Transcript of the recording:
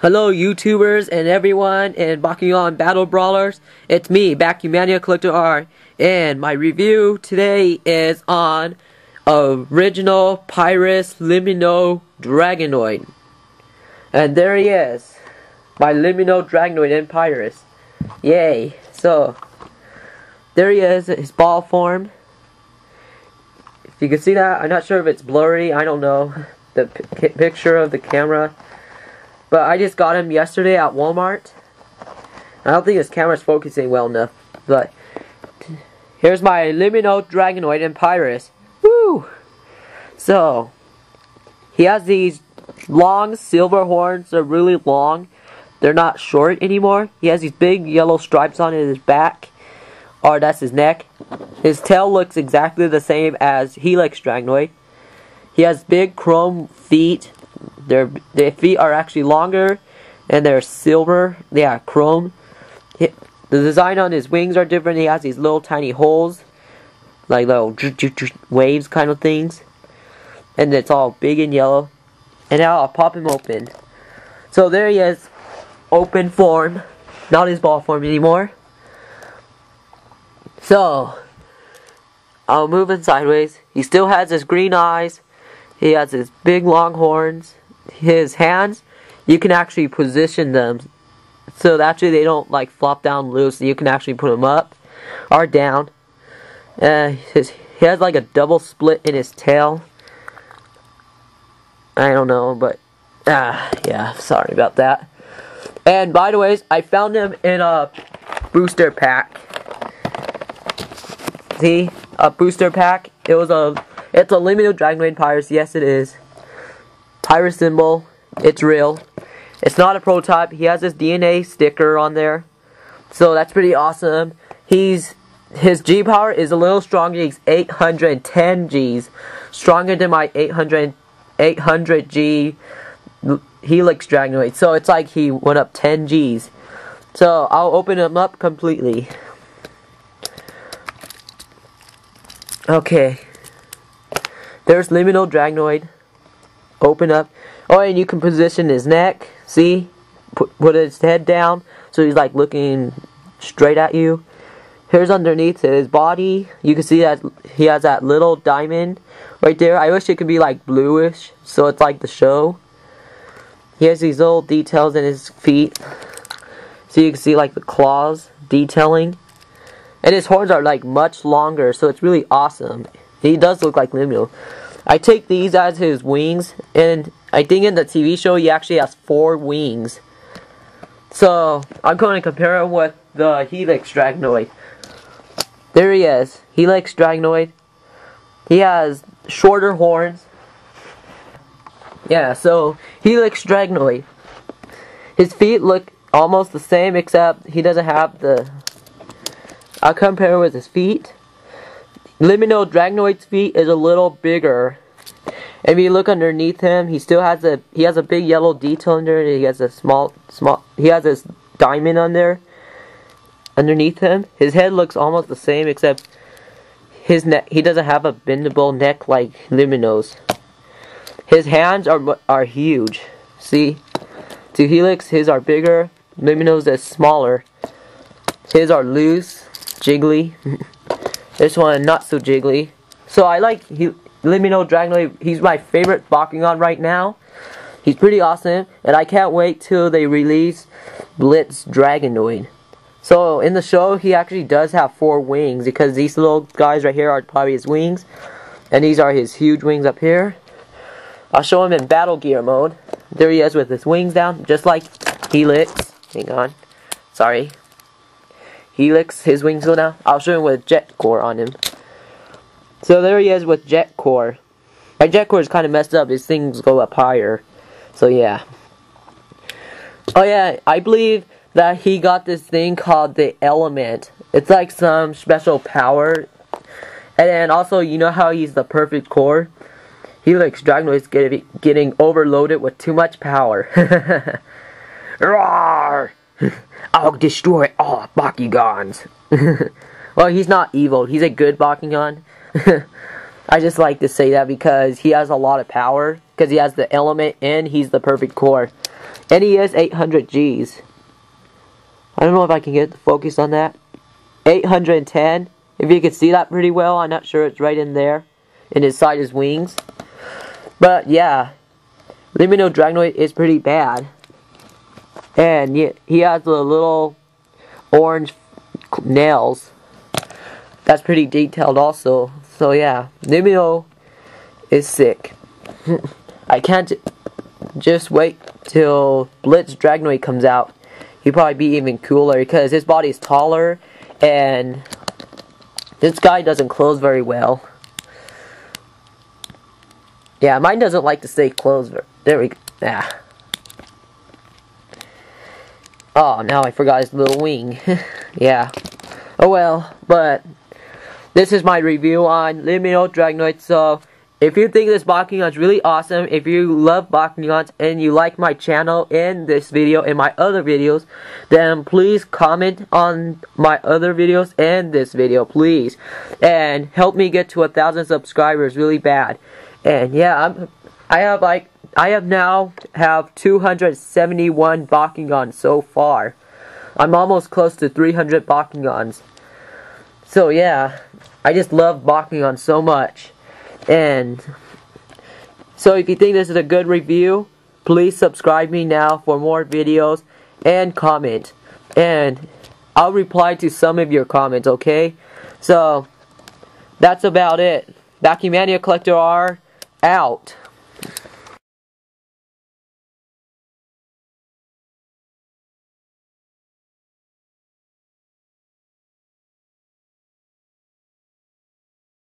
Hello YouTubers and everyone and Bakugan Battle Brawlers. It's me, Bakumania Collector R, and my review today is on original Pyrus Lumino Dragonoid. And there he is. My Lumino Dragonoid and Pyrus. Yay. So there he is, his ball form. If you can see that, I'm not sure if it's blurry, I don't know. The picture of the camera but I just got him yesterday at Walmart. I don't think his camera's focusing well enough. But here's my Lumino Dragonoid and Pyrus. Woo! So he has these long silver horns. They're really long. They're not short anymore. He has these big yellow stripes on his back. Or that's his neck. His tail looks exactly the same as Helix Dragonoid. He has big chrome feet their their feet are actually longer, and they're silver. Yeah, chrome. the design on his wings are different. He has these little tiny holes, like little waves kind of things, and it's all big and yellow. And now I'll pop him open. So there he is, open form, not his ball form anymore. So I'll move him sideways. He still has his green eyes. He has his big long horns his hands, you can actually position them so that actually they don't like flop down loose. You can actually put them up or down. Uh, his, he has like a double split in his tail. I don't know, but ah, yeah, sorry about that. And by the way, I found him in a booster pack. See, a booster pack. It was a, it's a Lumino Dragonoid Pyrus. Yes, it is. Pyrus symbol. It's real. It's not a prototype. He has his DNA sticker on there. So that's pretty awesome. He's his G power is a little stronger. He's 810 Gs. Stronger than my 800 800 G Helix Dragonoid. So it's like he went up 10 Gs. So I'll open him up completely. Okay. There's Lumino Dragonoid open up. Oh, and you can position his neck. See? Put, put his head down so he's like looking straight at you. Here's underneath his body. You can see that he has that little diamond right there. I wish it could be like bluish so it's like the show. He has these little details in his feet. So you can see like the claws detailing. And his horns are like much longer so it's really awesome. He does look like Lemuel. I take these as his wings, and I think in the TV show he actually has four wings. So, I'm going to compare him with the Helix Dragonoid. There he is, Helix Dragonoid. He has shorter horns. Yeah, so, Helix Dragonoid. His feet look almost the same, except he doesn't have the... I'll compare with his feet. Lumino Dragonoid's feet is a little bigger. If you look underneath him, he still has a he has a big yellow detail under it. He has a small small he has this diamond on there underneath him. His head looks almost the same except his neck he doesn't have a bendable neck like Lumino's. His hands are are huge. See? To Helix, his are bigger. Lumino's is smaller. His are loose, jiggly. This one not so jiggly. So I like he Lumino Dragonoid. He's my favorite Bakugan right now. He's pretty awesome, and I can't wait till they release Blitz Dragonoid. So in the show, he actually does have four wings because these little guys right here are probably his wings, and these are his huge wings up here. I'll show him in Battle Gear mode. There he is with his wings down, just like Helix. Hang on, sorry. Helix, his wings go now. I'll show him with JetKor on him. So there he is with JetKor. My JetKor is kind of messed up. His things go up higher. So yeah. Oh yeah, I believe that he got this thing called the Element. It's like some special power. And then also, you know how he's the perfect core? Helix Dragonoid's getting, getting overloaded with too much power. Roar! I'll destroy all Bakugans. well, he's not evil. He's a good Bakugan. I just like to say that because he has a lot of power. Because he has the element and he's the perfect core. And he is 800 Gs. I don't know if I can get the focus on that. 810. If you can see that pretty well, I'm not sure it's right in there. Inside his wings. But yeah, Lumino Dragonoid is pretty bad. And he has the little orange nails. That's pretty detailed also. So yeah, Lumino is sick. I can't just wait till Blitz Dragonoid comes out. He'd probably be even cooler because his body is taller and this guy doesn't close very well. Yeah, mine doesn't like to stay closed. There we go. Yeah. Oh, now I forgot his little wing. yeah. Oh well, but this is my review on Lumino Dragonoid, so if you think this Bakugan is really awesome, if you love Bakugans and you like my channel and this video and my other videos, then please comment on my other videos and this video, please. And help me get to a thousand subscribers really bad. And yeah, I'm, I have like, I have now have 271 Bakugans so far. I'm almost close to 300 Bakugans. So yeah, I just love Bakugan so much. And so if you think this is a good review, please subscribe me now for more videos and comment. And I'll reply to some of your comments, okay? So, that's about it. Bakumania Collector R, out.